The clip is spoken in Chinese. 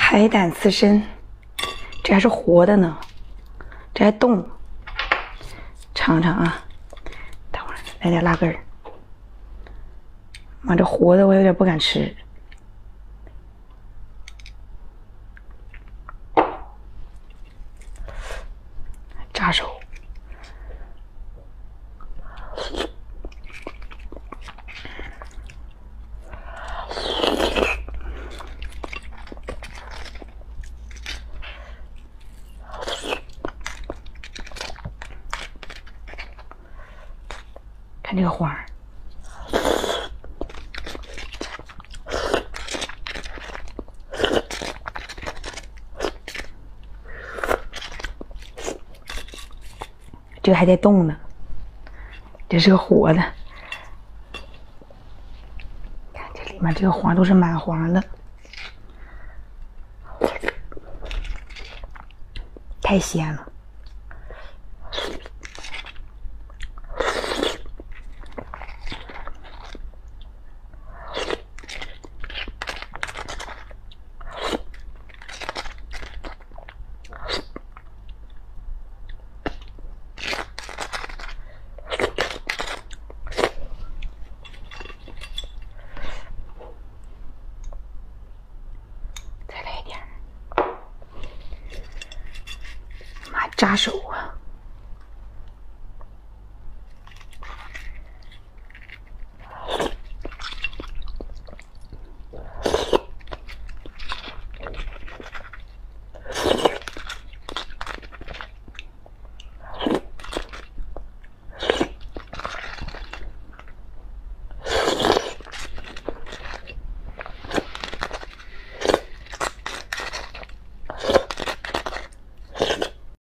海胆刺身，这还是活的呢，这还冻。尝尝啊，等会儿来点辣根儿。妈，这活的我有点不敢吃。扎手。看这个花儿，这个还在动呢，这是个活的。看这里面这个黄都是满黄的，太鲜了。扎手啊。